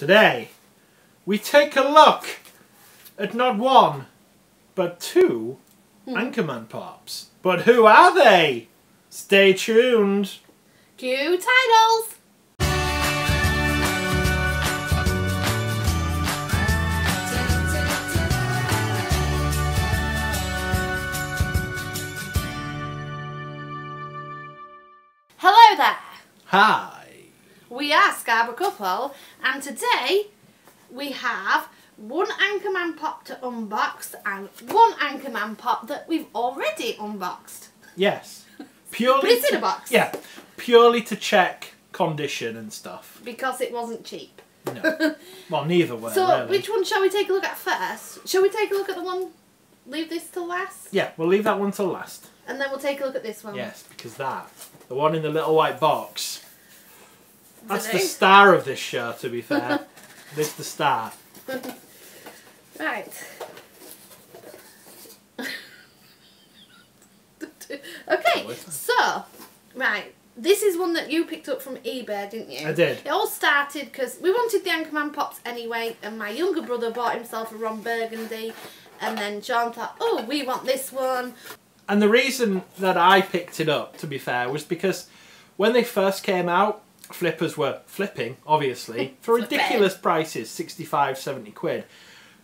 Today, we take a look at not one, but two hmm. Anchorman Pops. But who are they? Stay tuned. Cue titles. Hello there. Hi. We are Scarborough Couple, and today we have one Anchorman pop to unbox and one Anchorman pop that we've already unboxed. Yes. Purely. But it's in to- a box. Yeah. Purely to check condition and stuff. Because it wasn't cheap. No. well, neither were So, really. which one shall we take a look at first? Shall we take a look at the one? Leave this till last, Yeah, we'll leave that one till last. and then we'll take a look at this one. Yes, because that, the one in the little white box, that's the star of this show. To be fair, this the star. Right. okay, so right, this is one that you picked up from eBay, didn't you? I did. It all started because we wanted the Anchorman pops anyway, and my younger brother bought himself a Ron Burgundy, and then John thought, oh, we want this one. And the reason that I picked it up, to be fair, was because when they first came out, flippers were flipping, obviously, for ridiculous prices 65, 70 quid.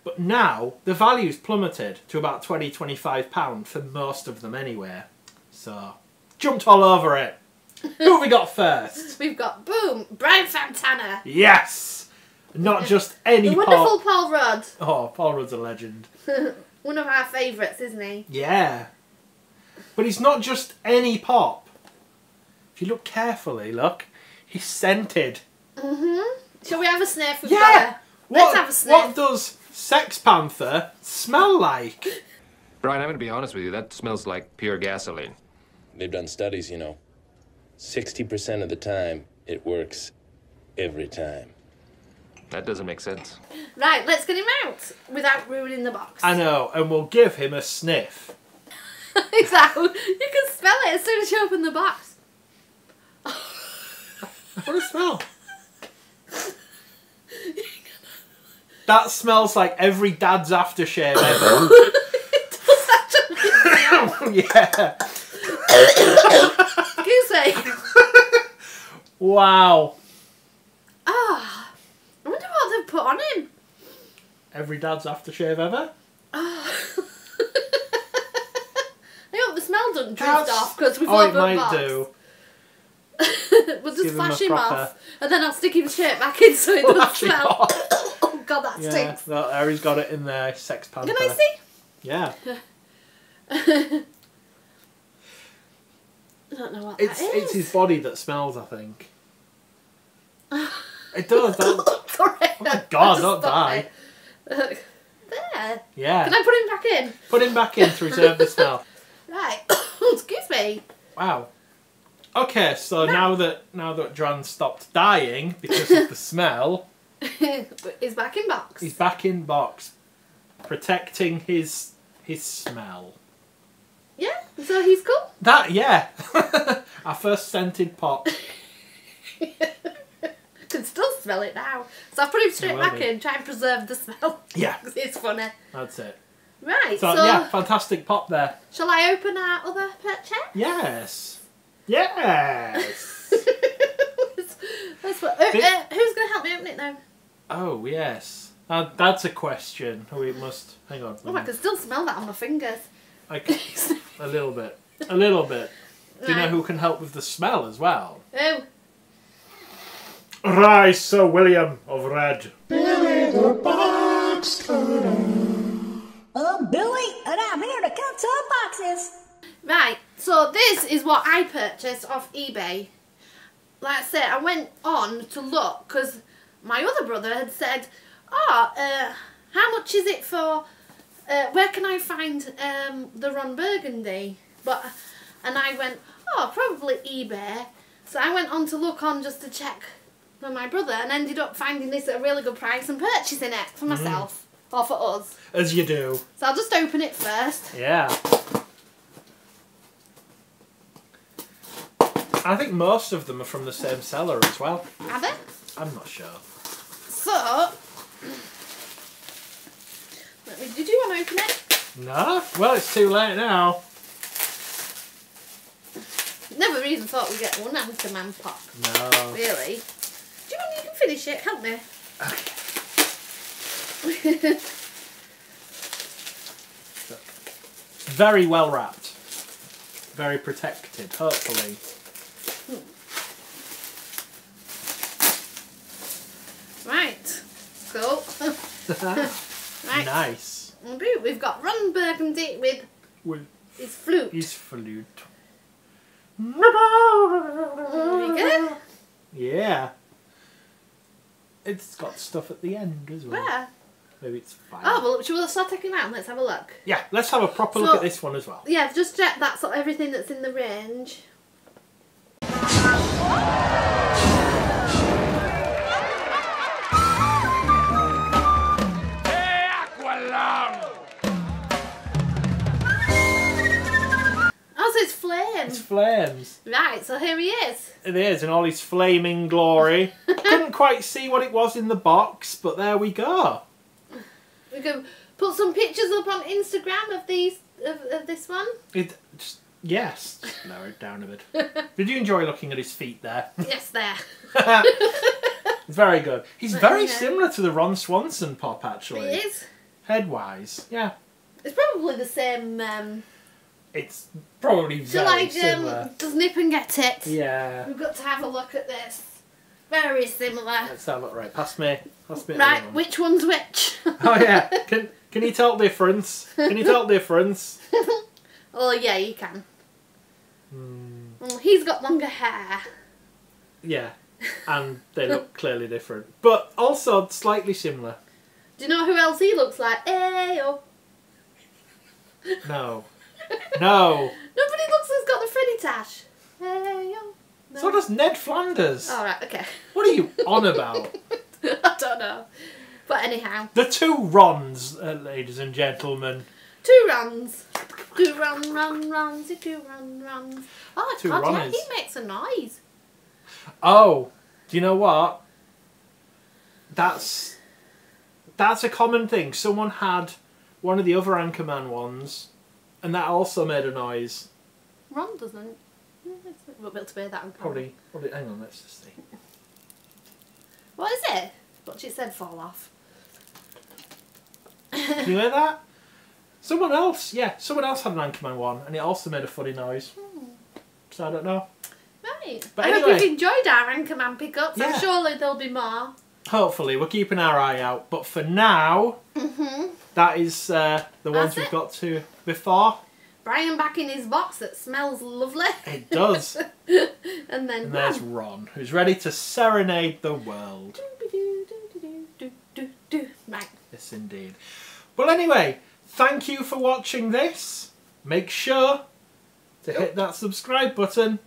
But now the value's plummeted to about 20, 25 pounds for most of them anywhere. So, jumped all over it. Who have we got first? We've got boom, Brian Fantana, Yes! Not just any the wonderful pop. Paul Rudd, Oh, Paul Rudd's a legend. one of our favourites, isn't he? Yeah. But he's not just any pop. If you look carefully, look, he's scented. Mhm. Shall we have a sniff? We've Yeah. got a- What, Let's have a sniff. what does Sex Panther smell like? Brian, I'm going to be honest with you. That smells like pure gasoline. They've done studies, you know. 60% of the time, it works every time. That doesn't make sense. Right, let's get him out without ruining the box. I know, and we'll give him a sniff. exactly. You can smell it as soon as you open the box. What a smell? that smells like every dad's aftershave ever. yeah. Goosey. Wow. Ah, I wonder what they've put on him. Every dad's aftershave ever? Ah. I hope the smell doesn't drift That's- off because we've Oh, all it might box. do. we'll just give him flash a him proper- off and then I'll stick his straight back in so it doesn't smell. oh god, that Yeah, stinks. no, Harry's got it in there. Sex Panther. Can I see? Yeah. I don't know what It's it's his body that smells, I think. It does. That, Sorry. Oh my God, don't die. There. yeah. Can I put him back in? Put him back in to reserve the smell. Right. Excuse me. Wow. Okay, so now that now that John stopped dying because of the smell, He's back in box. he's back in box, protecting his his smell. Yeah, so he's cool. That yeah, our first scented pop. Can still smell it now. So I've put him straight back be. in, try and preserve the smell. Yeah, it's funny. that's it. Right, So, so, yeah, fantastic pop there. shall I open our other purchase? Yes, yes. Let's- let's uh, Big- uh, who's going to help me open it now? Oh yes, uh, that's a question. We must hang on. Oh, I can still smell that on my fingers. Okay, a little bit, a little bit. Do you know who can help with the smell as well? Oh, Rise, Sir William of Red. Billy the Boxster. I'm Billy, and I'm here to count some boxes. right. So this is what I purchased off eBay. Like I said, I went on to look because my other brother had said, "Oh, uh, how much is it for? Uh, where can I find um, the Ron Burgundy?" But and I went, "Oh, probably eBay." So I went on to look on just to check for my brother and ended up finding this at a really good price and purchasing it for myself or for us. As you do. So I'll just open it first. Yeah. I think most of them are from the same seller as well. Have it? I'm not sure. So, did you want to open it? No? Well, it's too late now. Never even thought we'd get one Anchorman pop. No. Really? Do you want you can finish it? Help me. Very well wrapped. Very protected, hopefully. right. Cool. Right. Nice. We've got Ron Burgundy with With his flute. his flute. There. Yeah. It's got stuff at the end as well. Where? Maybe it's fine. Oh, well, shall we start taking them out? Let's have a look. Yeah, let's have a proper So- look at this one as well. Yeah, just check that's everything that's in the range. It's flames. Right, so here he is. It is in all his flaming glory. Couldn't quite see what it was in the box, but there we go. We can put some pictures up on Instagram of these of, of this one. It just yes, just lower it down a bit. Did you enjoy looking at his feet there? Yes, there. very good. He's very Yeah. similar to the Ron Swanson pop actually. He is. Head wise, yeah. It's probably the same. Um, It's probably so very like, similar. um, does Nip and get it? Yeah. We've got to have a look at this. Very similar. Let's have a look. Right, pass me. Pass me. Right, one. which one's which? Oh yeah. Can can you tell difference? Can you tell difference? oh yeah, you can. Hmm, Well, he's got longer hair. yeah. And they look clearly different, but also slightly similar. Do you know who else he looks like? Ayo. No. No. Nobody looks has got the Freddy tash. Ayo. No. So does Ned Flanders. All right, okay. What are you on about? I don't know. But anyhow, The two Rons, uh, ladies and gentlemen. two runs. Two run, run, runs. Two run, runs. Oh, Two God, yeah, runners. he makes a noise. Oh, do you know what? That's that's a common thing. Someone had one of the other Anchorman ones, and that also made a noise. Ron doesn't. We'll be able to bear that on camera. Probably, probably. Hang on, let's just see. What is it? What she said fall off. Can you hear that? Someone else, yeah, someone else had an Anchorman one, and it also made a funny noise. Hmm. So I don't know. Right. But I hope you've enjoyed our Anchorman pickups. Yeah. I'm surely there'll be more. Hopefully, we're keeping our eye out. But for now, that is uh, the ones That's we've it. got to before. Brian back in his box that smells lovely. It does. and then and there's Ron, who's ready to serenade the world. Right. Yes, indeed. Well, anyway, thank you for watching this. Make sure to hit that subscribe button.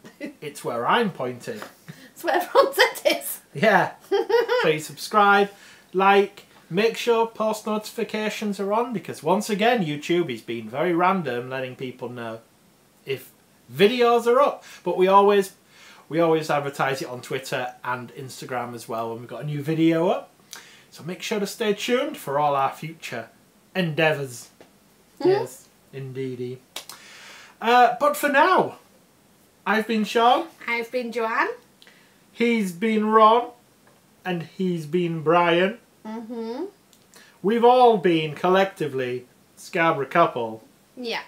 It's where I'm pointing. It's where everyone said is. Yeah. Please subscribe, like, make sure post notifications are on because once again, YouTube is being very random, letting people know if videos are up. But we always we always advertise it on Twitter and Instagram as well when we've got a new video up. So make sure to stay tuned for all our future endeavours. Yes, indeedy. Uh, but for now, I've been Sean. I've been Joanne. He's been Ron, and he's been Brian. Mm-hmm. We've all been collectively Scarborough couple, Yeah.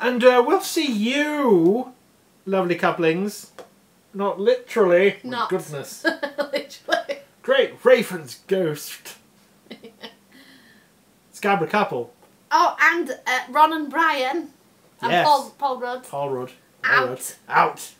and uh, we'll see you, lovely couplings. Not literally. Not. goodness. Literally. Great Raven's ghost. Scarborough couple. Oh, and uh, Ron and Brian. And Yes. Paul, Paul Rudd. Paul Rudd. Paul Out. Rudd. Out.